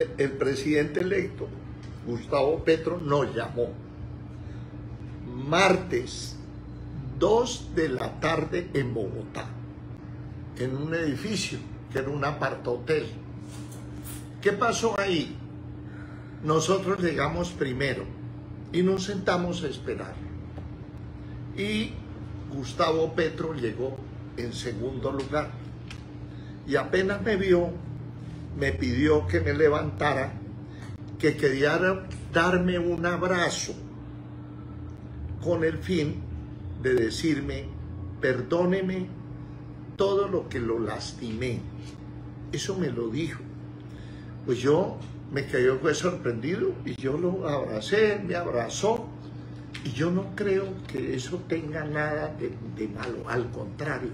el presidente electo, Gustavo Petro, nos llamó. Martes, 2 de la tarde en Bogotá, en un edificio que era un apartohotel. ¿Qué pasó ahí? Nosotros llegamos primero y nos sentamos a esperar. Y Gustavo Petro llegó en segundo lugar. Y apenas me vio, me pidió que me levantara, que quería darme un abrazo con el fin de decirme, perdóneme todo lo que lo lastimé. Eso me lo dijo. Pues yo me quedé sorprendido y yo lo abracé, me abrazó. Y yo no creo que eso tenga nada de malo, al contrario.